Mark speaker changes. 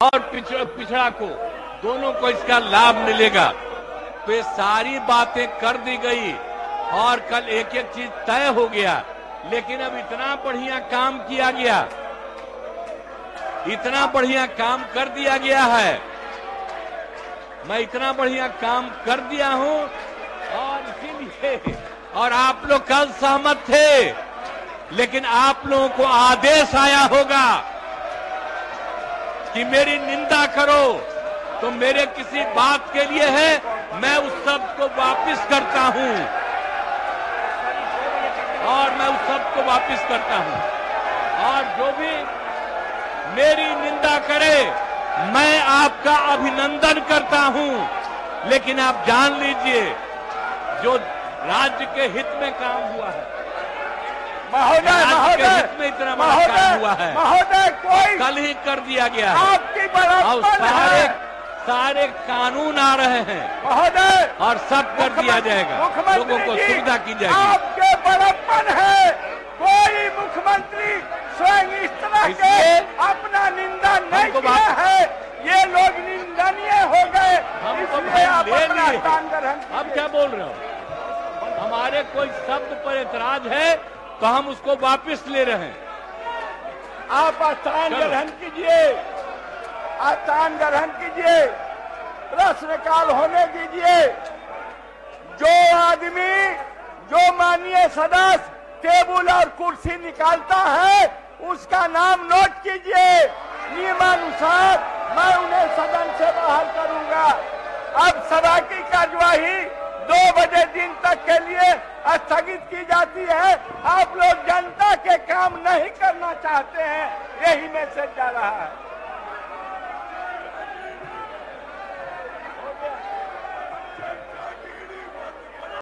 Speaker 1: और पिछड़ा पिछड़ा को, दोनों को इसका लाभ मिलेगा। तो ये सारी बातें कर दी गई और कल एक एक चीज़ तय हो गया। लेकिन अब इतना बढ़िया काम किया गया। इतना बढ़िया काम कर दिया गया है। मैं इतना बढ़िया काम कर दिया हूँ और इसीलिए, और आप लोग कल सहमत थे। लेकिन आप लोगों को आदेश आया होगा। कि मेरी निंदा करो तो मेरे किसी बात के लिए है, मैं उस सबको वापिस करता हूँ। और मैं उस सबको वापिस करता हूँ। और जो भी मेरी निंदा करे, मैं आपका अभिनंदन करता हूँ। लेकिन आप जान लीजिए, जो राज्य के हित में काम हुआ है
Speaker 2: महोदय महोदय
Speaker 1: में इतना बड़ा काम हुआ है।
Speaker 2: महोदय कोई
Speaker 1: कल ही कर दिया गया।
Speaker 2: आपकी
Speaker 1: सारे सारे कानून आ रहे हैं।
Speaker 2: महोदय
Speaker 1: और सब कर दिया जाएगा। लोगों को सुविधा की जाएगी।
Speaker 2: आपके बड़प्पन है। कोई मुख्यमंत्री स्वयं इस तरह के अपना निंदा नहीं किया है। ये लोग निंदनीय हो गए। इसलिए आप अपना स्थान ग्रहण
Speaker 1: अब क्या बोल रहे हो? हमारे कोई शब्द पर एतराज़ है? तो हम उसको वापस ले रहे हैं।
Speaker 2: आप स्थान ग्रहण कीजिए। स्थान ग्रहण कीजिए। प्रश्नकाल होने दीजिए। जो आदमी जो माननीय सदस्य टेबल और कुर्सी निकालता है उसका नाम नोट कीजिए। नियमानुसार मैं उन्हें सदन से बाहर करूँगा। अब सभा की कार्यवाही दिन तक के लिए स्थगित की जाती है। आप लोग जनता के काम नहीं करना चाहते हैं। यही मैसेज जा रहा है।